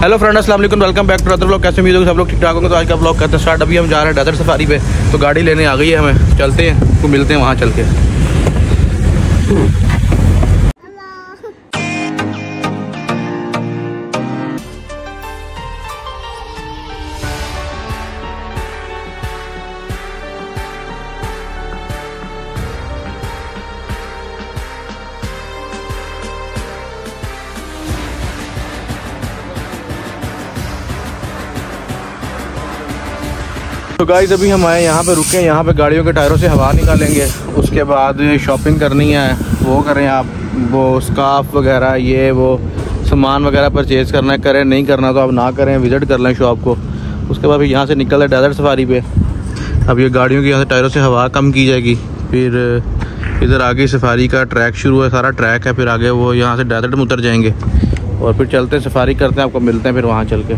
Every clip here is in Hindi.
हेलो फ्रेंड्स अस्सलाम वालेकुम बैक टू अदर ब्लॉग कैसे उम्मीद सब लोग ठीक ठाक होंगे? तो आज का ब्लॉग करते हैं स्टार्ट अभी हम जा रहे हैं डेजर्ट सफारी पे। तो गाड़ी लेने आ गई है हमें। चलते हैं। तो मिलते हैं वहाँ चल के। तो गाइस अभी हम आए यहाँ पे, रुके हैं यहाँ पे, गाड़ियों के टायरों से हवा निकालेंगे। उसके बाद शॉपिंग करनी है, वो करें आप, वो स्काफ वगैरह, ये, वो, सामान वगैरह परचेज़ करना है, करें, नहीं करना तो आप ना करें विज़िट कर लें शॉप को। उसके बाद यहाँ से निकल रहे डेजर्ट सफारी पे। अब ये गाड़ियों की यहाँ से टायरों से हवा कम की जाएगी। फिर, इधर आगे सफारी का ट्रैक शुरू है, सारा ट्रैक है, फिर आगे वो यहाँ से डेजर्ट में उतर जाएँगे। और फिर चलते हैं सफारी करते हैं, आपको मिलते हैं फिर वहाँ चल के।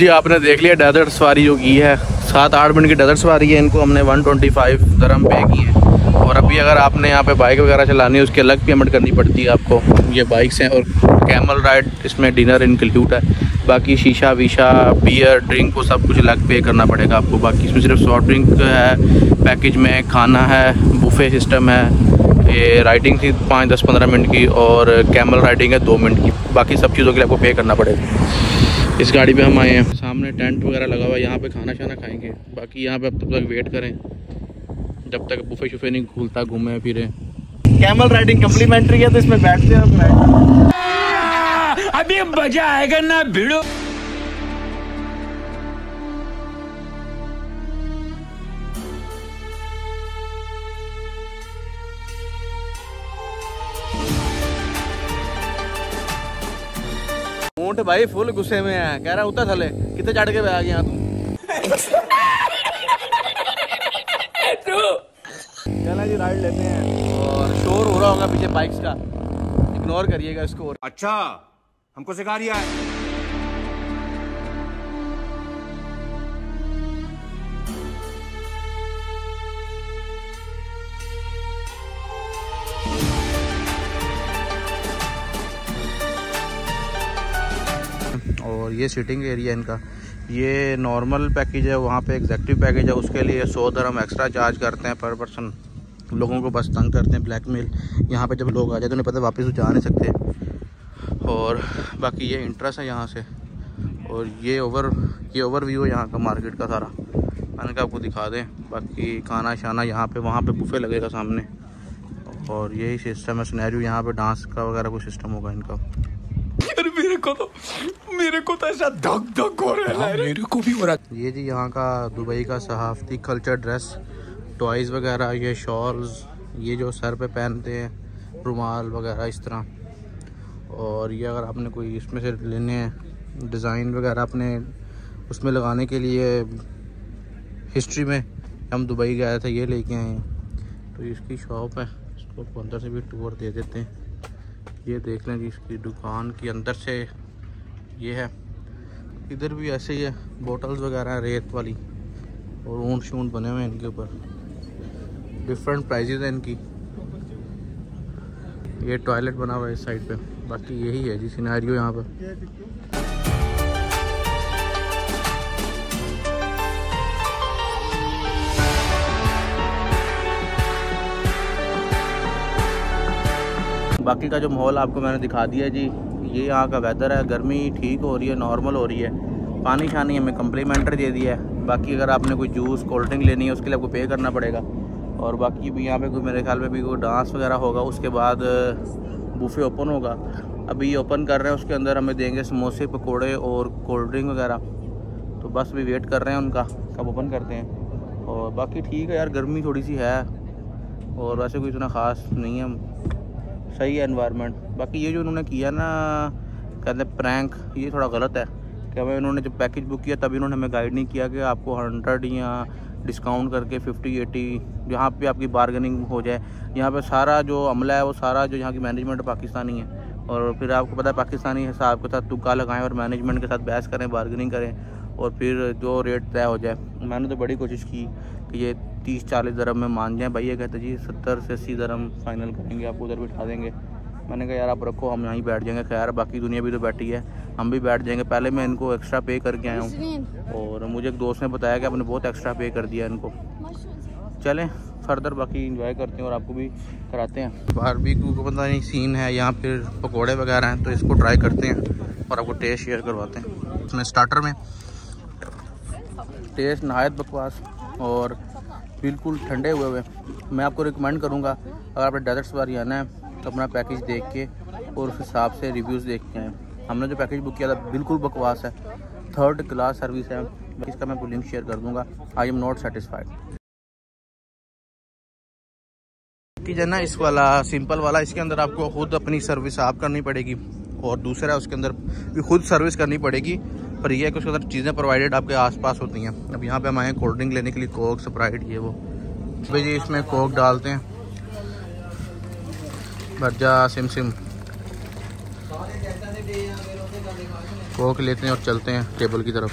जी, आपने देख लिया डेजर्ट सवारी जो की है, सात आठ मिनट की डेजर्ट सवारी है, इनको हमने 125 ट्वेंटी फाइव दरम पे की है। और अभी अगर आपने यहाँ पे बाइक वगैरह चलानी है, उसकी अलग पेमेंट करनी पड़ती है आपको, ये बाइक्स हैं, और कैमल राइड इसमें डिनर इंक्लूड है। बाकी शीशा वीशा बियर ड्रिंक वो सब कुछ अलग पे करना पड़ेगा आपको। बाकी इसमें सिर्फ़ सॉफ्ट ड्रिंक है पैकेज में खाना है बुफे सिस्टम है, ये राइडिंग थी पाँच दस पंद्रह मिनट की, और कैमल राइडिंग है दो मिनट की। बाकी सब चीज़ों के लिए आपको पे करना पड़ेगा। इस गाड़ी पे हम आए हैं। सामने टेंट वगैरह लगा हुआ है यहाँ पे खाना शाना खाएँगे। बाकी यहाँ पे अब तब तक वेट करें। जब तक बुफे शुफे नहीं खुलता घूमे फिरे। कैमल राइडिंग कम्प्लीमेंट्री है तो इसमें बैठते हैं अभी मज़ा आएगा ना भिड़ो। ऊँट भाई फुल गुस्से में है। कह रहा उतर थले। कितने चढ़ के आ गया तू? चला जी राइड लेते हैं। और शोर हो रहा होगा पीछे बाइक्स का। इग्नोर करिएगा इसको अच्छा हमको सिखा रही है। ये सीटिंग एरिया इनका। ये नॉर्मल पैकेज है, वहाँ पे एग्जेक्टिव पैकेज है, उसके लिए सौ दरम एक्स्ट्रा चार्ज करते हैं पर पर्सन लोगों को बस तंग करते हैं ब्लैकमेल यहाँ पे जब लोग आ जाए तो उन्हें पता वापस जा नहीं सकते। और बाकी ये इंटरेस्ट है यहाँ से। और ये ओवर ये ओवर व्यू है यहाँ का मार्केट का सारा। मैंने कहा आपको दिखा दें। बाकी खाना शाना यहाँ पे, वहाँ पे बुफे लगेगा सामने। और यही सिस्टम है स्नैरियो यहाँ पे डांस का वगैरह कोई सिस्टम होगा इनका। मेरे को तो मेरे को तो ऐसा धक धक हो रहा है हाँ, मेरे को भी हो रहा है। ये जी यहाँ का दुबई का सहाफती कल्चर ड्रेस टॉयज़ वगैरह ये शॉल्स ये जो सर पे पहनते हैं रुमाल वगैरह इस तरह। और ये अगर आपने कोई इसमें से लेने हैं डिज़ाइन वगैरह अपने उसमें लगाने के लिए हिस्ट्री में हम दुबई गए थे ये लेके आए हैं। तो इसकी शॉप है इसको अंदर से भी टूर दे देते हैं। ये देख लें जी इसकी दुकान के अंदर से ये है। इधर भी ऐसे ही है बोटल्स वगैरह, रेत वाली, और ऊँट शूट बने हुए हैं इनके ऊपर। डिफरेंट प्राइजेज हैं इनकी। ये टॉयलेट बना हुआ है इस साइड पे। बाकी यही है जी सिनारियो यहाँ पर। बाकी का जो माहौल आपको मैंने दिखा दिया जी, ये यहाँ का वेदर है, गर्मी ठीक हो रही है नॉर्मल हो रही है। पानी शानी हमें कम्प्लीमेंट्री दे दिया है। बाकी अगर आपने कोई जूस कोल्ड ड्रिंक लेनी है, उसके लिए आपको पे करना पड़ेगा। और बाकी भी यहाँ पे कोई मेरे ख्याल में भी कोई डांस वगैरह होगा, उसके बाद बूफे ओपन होगा। अभी ओपन कर रहे हैं, उसके अंदर हमें देंगे समोसे, पकोड़े और कोल्ड ड्रिंक वगैरह। तो बस भी वेट कर रहे हैं उनका, कब ओपन करते हैं। और बाकी ठीक है यार, गर्मी थोड़ी सी है। और वैसे कोई इतना ख़ास नहीं है। सही है इन्वायरमेंट बाकी ये जो उन्होंने किया ना कहते हैं प्रैंक ये थोड़ा गलत है कि हमें उन्होंने जब पैकेज बुक किया, तभी उन्होंने हमें गाइड नहीं किया कि आपको हंड्रेड या डिस्काउंट करके फिफ्टी एटी जहाँ पे आपकी बारगेनिंग हो जाए। यहाँ पे सारा जो अमला है, वो सारा जो यहाँ की मैनेजमेंट पाकिस्तानी है। और फिर आपको पता है, पाकिस्तानी हिसाब के साथ तुक्का लगाएँ और मैनेजमेंट के साथ बहस करें बारगेनिंग करें और फिर जो रेट तय हो जाए। मैंने तो बड़ी कोशिश की कि ये तीस चालीस दरम में मान जाएँ। भैया कहते जी सत्तर से अस्सी दरम फाइनल करेंगे आपको उधर बिठा देंगे। मैंने कहा यार आप रखो हम यहीं बैठ जाएँगे। खैर बाकी दुनिया भी तो बैठी है हम भी बैठ जाएँगे। पहले मैं इनको एक्स्ट्रा पे करके आया हूँ। और मुझे एक दोस्त ने बताया कि आपने बहुत एक्स्ट्रा पे कर दिया इनको। चलें फर्दर बाकी इंजॉय करते हैं और आपको भी कराते हैं। बारबेक्यू को पता नहीं सीन है यहाँ फिर पकोड़े वगैरह हैं तो इसको ट्राई करते हैं और आपको टेस्ट शेयर करवाते हैं। इसमें स्टार्टर में टेस्ट नहायत बकवास और बिल्कुल ठंडे हुए हुए। मैं आपको रिकमेंड करूँगा, अगर आपने डेजर्ट सवारी आना है तो अपना पैकेज देख के और उस हिसाब से रिव्यूज़ देख के आए। हमने जो पैकेज बुक किया था, बिल्कुल बकवास है। थर्ड क्लास सर्विस है। इसका मैं आपको लिंक शेयर कर दूँगा। आई एम नॉट सेटिस्फाइड कि जो ना इस वाला सिंपल वाला, इसके अंदर आपको खुद अपनी सर्विस आप करनी पड़ेगी। और दूसरा उसके अंदर भी खुद सर्विस करनी पड़ेगी। पर यह है कि उसके अंदर चीज़ें प्रोवाइडेड आपके आसपास होती हैं। अब यहाँ पे हम आए कोल्ड ड्रिंक लेने के लिए कोक स्प्राइट ये वो। भाई जी, इसमें कोक डालते हैं। भरजा, सिम सिम। कोक लेते हैं और चलते हैं टेबल की तरफ़।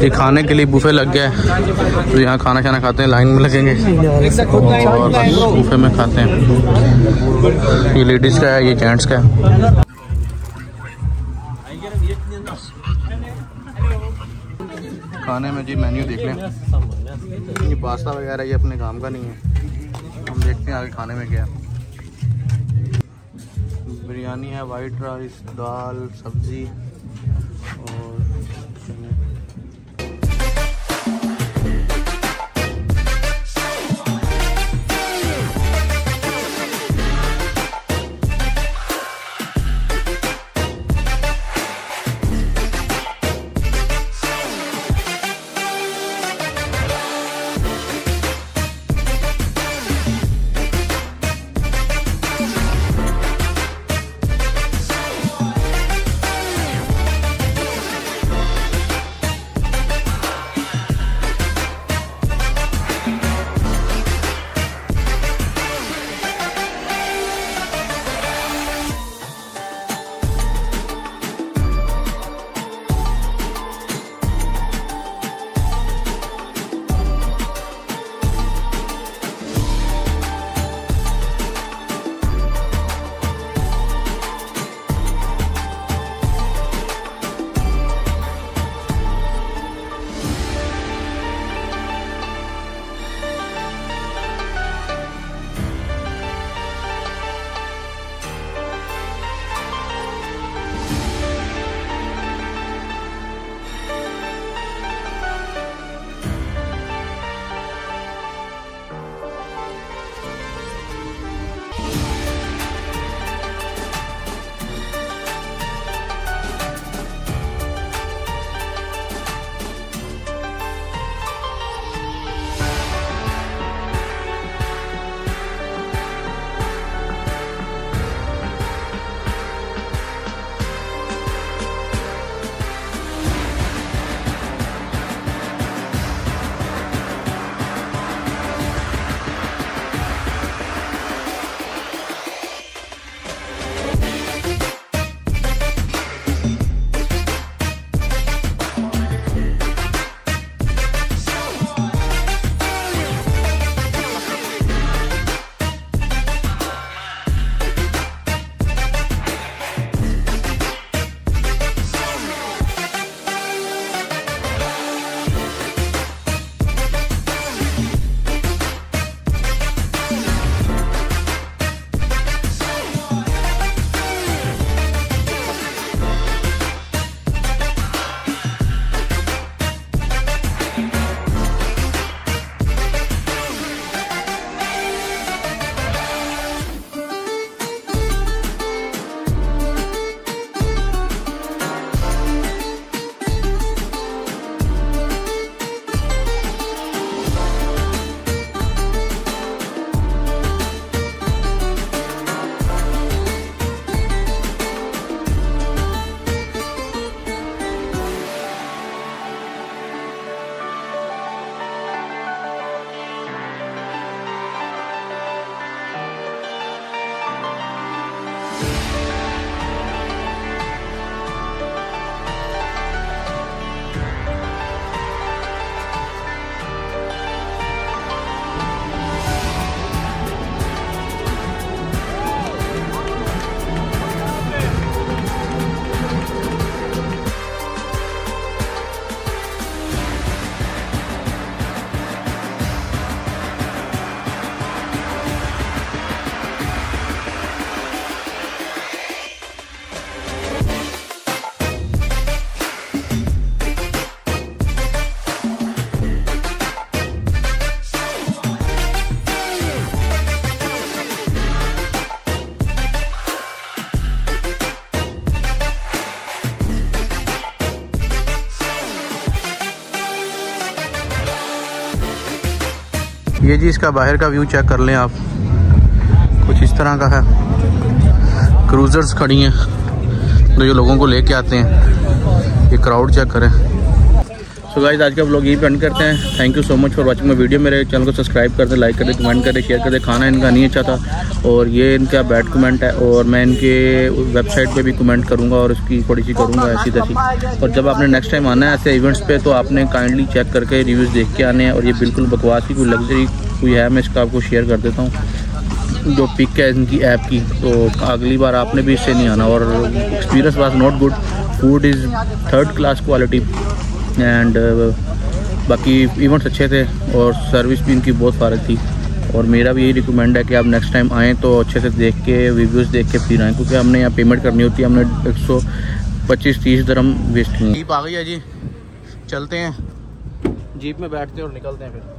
ये खाने के लिए बुफे लग गया है। तो यहाँ खाना शाना खाते हैं लाइन में लगेंगे। और बुफे में खाते हैं। ये लेडीज़ का है ये जेंट्स का है। खाने में जी मेन्यू देख लें। ये पास्ता वगैरह ये अपने काम का नहीं है। हम देखते हैं आगे खाने में क्या है। बिरयानी है वाइट राइस दाल सब्ज़ी और ये जी इसका बाहर का व्यू चेक कर लें आप। कुछ इस तरह का है। क्रूज़र्स खड़ी हैं तो जो लोगों को लेके आते हैं। ये क्राउड चेक करें। सो गाइज़ आज का ब्लॉग यही पेंड करते हैं। Thank you so much for watching my video मेरे चैनल को सब्सक्राइब कर दें लाइक कर दें कमेंट कर दें शेयर कर दें। खाना इनका नहीं अच्छा था। और ये इनका बैड कमेंट है और मैं इनके वेबसाइट पे भी कमेंट करूँगा और उसकी थोड़ी सी करूँगा ऐसी तैसी। और जब आपने नेक्स्ट टाइम आना है ऐसे इवेंट्स पे तो आपने काइंडली चेक करके रिव्यूज़ देख के आने हैं और ये बिल्कुल बकवास की कोई लग्जरी कोई है, मैं इसका आपको शेयर कर देता हूँ, जो पिक है इनकी ऐप की। तो अगली बार आपने भी इससे नहीं आना और experience was not good food is third class quality and बाकी इवेंट्स अच्छे थे और सर्विस भी इनकी बहुत फ़र्क थी। और मेरा भी यही रिकमेंड है कि आप नेक्स्ट टाइम आएँ तो अच्छे से देख के रिव्यूज़ देख के फिर आएँ क्योंकि हमने यहाँ पेमेंट करनी होती है हमने एक सौ पच्चीस तीस दरम वेस्ट की जीप आ गई है जी। चलते हैं। जीप में बैठते हैं और निकलते हैं फिर।